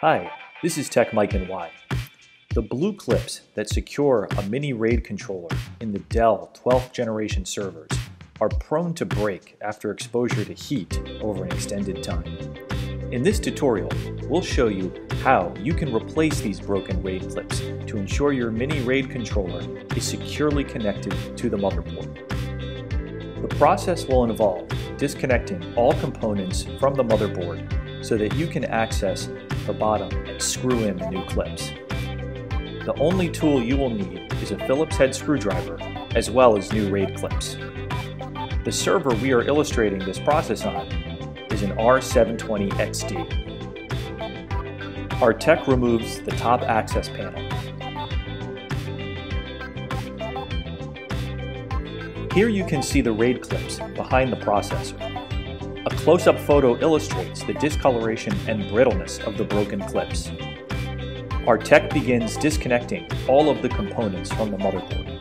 Hi, this is TechMikeNY. The blue clips that secure a mini RAID controller in the Dell 12th generation servers are prone to break after exposure to heat over an extended time. In this tutorial, we'll show you how you can replace these broken RAID clips to ensure your mini RAID controller is securely connected to the motherboard. The process will involve disconnecting all components from the motherboard so that you can access the bottom and screw in the new clips. The only tool you will need is a Phillips head screwdriver as well as new RAID clips. The server we are illustrating this process on is an R720XD. Our tech removes the top access panel. Here you can see the RAID clips behind the processor. A close-up photo illustrates the discoloration and brittleness of the broken clips. Our tech begins disconnecting all of the components from the motherboard.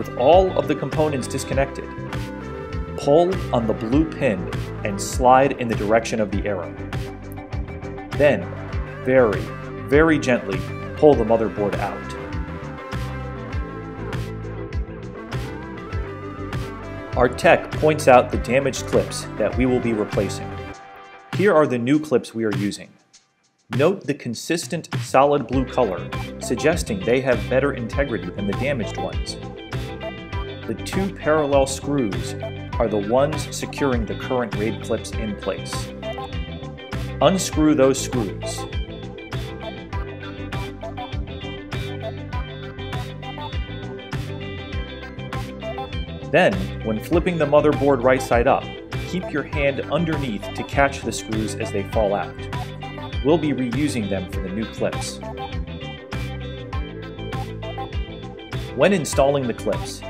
With all of the components disconnected, pull on the blue pin and slide in the direction of the arrow. Then, very, very gently pull the motherboard out. Our tech points out the damaged clips that we will be replacing. Here are the new clips we are using. Note the consistent solid blue color, suggesting they have better integrity than the damaged ones. The two parallel screws are the ones securing the current RAID clips in place. Unscrew those screws. Then, when flipping the motherboard right side up, keep your hand underneath to catch the screws as they fall out. We'll be reusing them for the new clips. When installing the clips,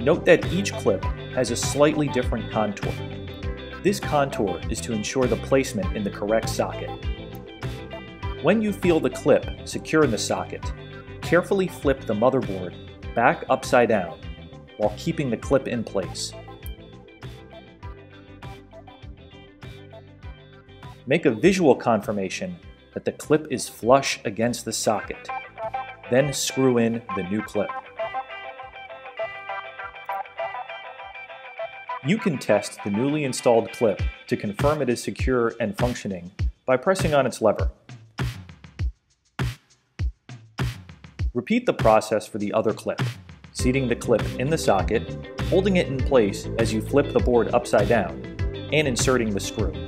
note that each clip has a slightly different contour. This contour is to ensure the placement in the correct socket. When you feel the clip secure in the socket, carefully flip the motherboard back upside down while keeping the clip in place. Make a visual confirmation that the clip is flush against the socket. Then screw in the new clip. You can test the newly installed clip to confirm it is secure and functioning by pressing on its lever. Repeat the process for the other clip, seating the clip in the socket, holding it in place as you flip the board upside down, and inserting the screw.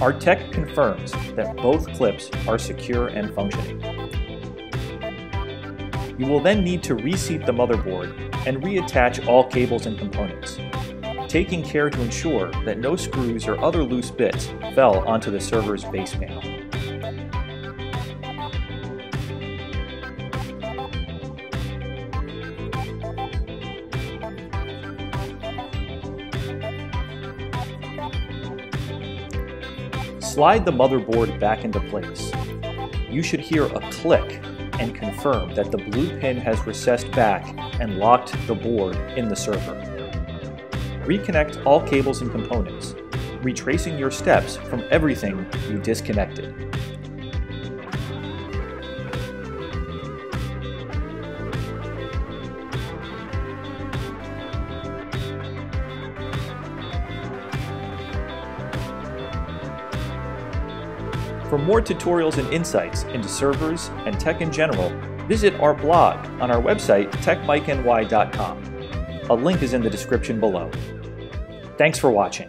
Our tech confirms that both clips are secure and functioning. You will then need to reseat the motherboard and reattach all cables and components, taking care to ensure that no screws or other loose bits fell onto the server's base panel. Slide the motherboard back into place. You should hear a click and confirm that the blue pin has recessed back and locked the board in the server. Reconnect all cables and components, retracing your steps from everything you disconnected. For more tutorials and insights into servers and tech in general, visit our blog on our website, techmikeny.com. A link is in the description below. Thanks for watching.